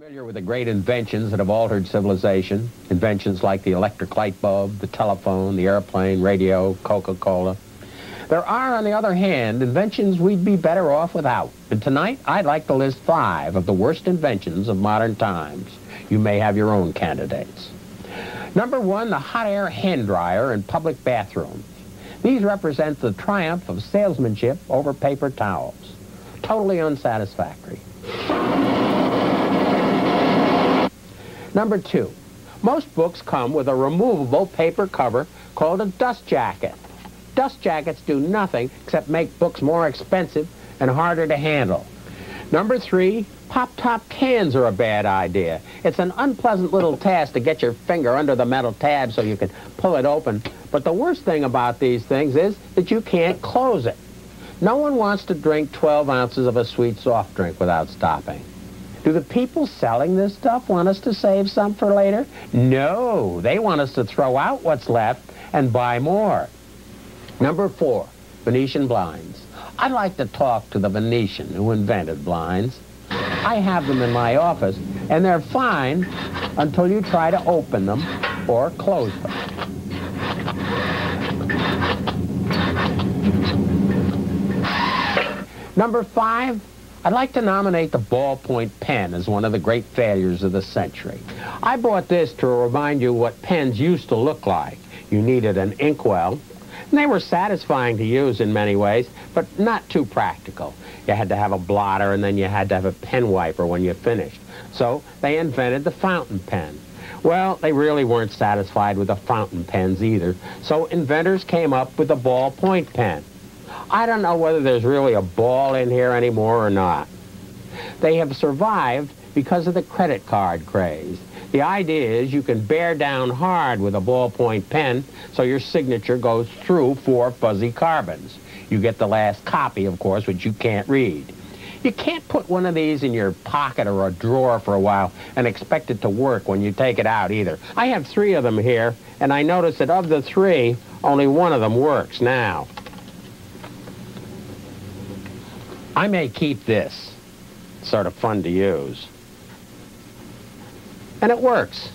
familiar with the great inventions that have altered civilization. Inventions like the electric light bulb, the telephone, the airplane, radio, Coca-Cola. There are, on the other hand, inventions we'd be better off without. And tonight, I'd like to list five of the worst inventions of modern times. You may have your own candidates. Number one, the hot air hand dryer in public bathrooms. These represent the triumph of salesmanship over paper towels. Totally unsatisfactory. Number two, most books come with a removable paper cover called a dust jacket. Dust jackets do nothing except make books more expensive and harder to handle. Number three, pop-top cans are a bad idea. It's an unpleasant little task to get your finger under the metal tab so you can pull it open. But the worst thing about these things is that you can't close it. No one wants to drink 12 ounces of a sweet soft drink without stopping. Do the people selling this stuff want us to save some for later? No, they want us to throw out what's left and buy more. Number four, Venetian blinds. I'd like to talk to the Venetian who invented blinds. I have them in my office, and they're fine until you try to open them or close them. Number five, I'd like to nominate the ballpoint pen as one of the great failures of the century. I bought this to remind you what pens used to look like. You needed an inkwell, and they were satisfying to use in many ways, but not too practical. You had to have a blotter, and then you had to have a pen wiper when you finished. So they invented the fountain pen. Well, they really weren't satisfied with the fountain pens either, so inventors came up with the ballpoint pen. I don't know whether there's really a ball in here anymore or not. They have survived because of the credit card craze. The idea is you can bear down hard with a ballpoint pen so your signature goes through four fuzzy carbons. You get the last copy, of course, which you can't read. You can't put one of these in your pocket or a drawer for a while and expect it to work when you take it out either. I have three of them here, and I notice that of the three, only one of them works now. I may keep this. It's sort of fun to use. And it works.